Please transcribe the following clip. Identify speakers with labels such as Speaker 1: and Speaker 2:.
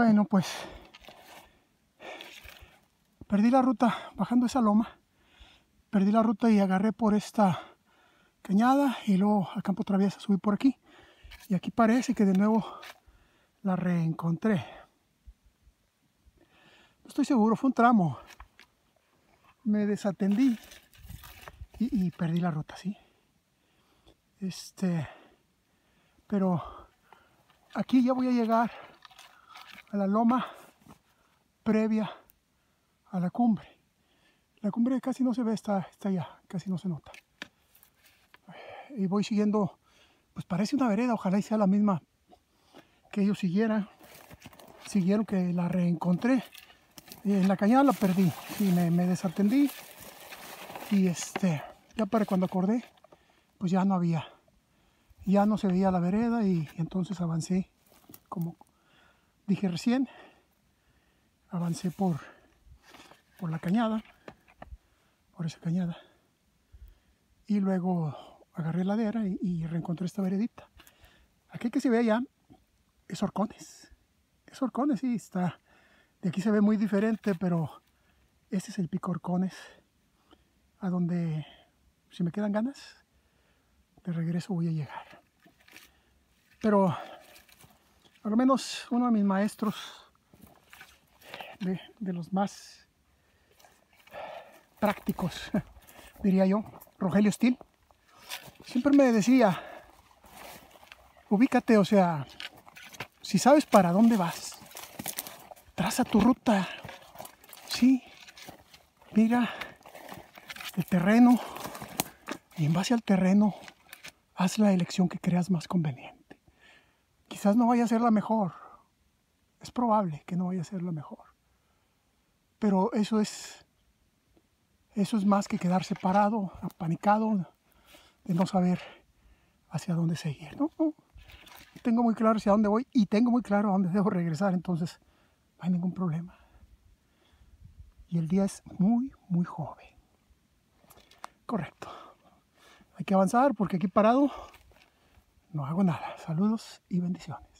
Speaker 1: Bueno, pues perdí la ruta bajando esa loma. Perdí la ruta y agarré por esta cañada y luego a campo traviesa subí por aquí. Y aquí parece que de nuevo la reencontré. No estoy seguro, fue un tramo. Me desatendí y, y perdí la ruta, ¿sí? Este, pero aquí ya voy a llegar a la loma previa a la cumbre. La cumbre casi no se ve, está, está allá, casi no se nota. Y voy siguiendo, pues parece una vereda, ojalá sea la misma que ellos siguieran. Siguieron que la reencontré. En la cañada la perdí, y me, me desatendí. Y este, ya para cuando acordé, pues ya no había, ya no se veía la vereda y entonces avancé, como dije recién, avancé por, por la cañada, por esa cañada, y luego agarré ladera y, y reencontré esta veredita. Aquí que se ve allá es Orcones, es Orcones, sí, está, de aquí se ve muy diferente, pero este es el pico Orcones, a donde si me quedan ganas, de regreso voy a llegar. Pero a lo menos uno de mis maestros, de, los más prácticos, diría yo, Rogelio Stil, siempre me decía, ubícate, o sea, si sabes para dónde vas, traza tu ruta, sí, mira el terreno y en base al terreno haz la elección que creas más conveniente. Quizás no vaya a ser la mejor, es probable que no vaya a ser la mejor, pero eso es eso es más que quedarse parado, apanicado, de no saber hacia dónde seguir. ¿no? Tengo muy claro hacia dónde voy y tengo muy claro a dónde debo regresar, entonces no hay ningún problema. Y el día es muy, muy joven. Correcto. Hay que avanzar porque aquí parado no hago nada. Saludos y bendiciones.